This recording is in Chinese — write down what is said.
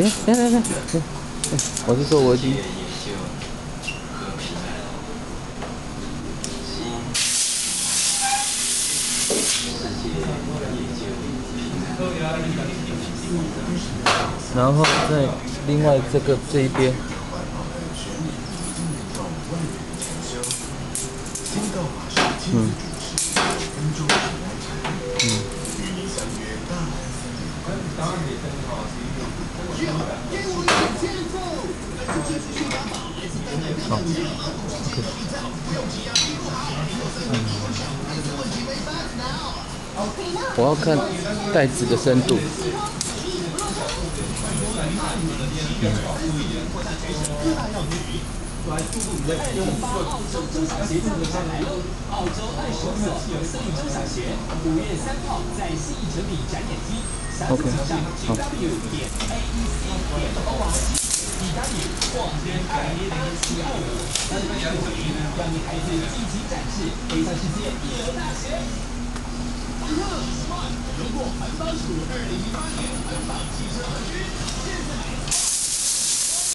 等等等等，我是说我已经。然后在另外这个这一边。嗯。我要看袋子的深度。澳洲中小鞋季将来喽！澳洲二十所私立中小学，五月三号在信义城里展演厅，大学。Smart 荣获环保署二零一八年环保汽车冠军。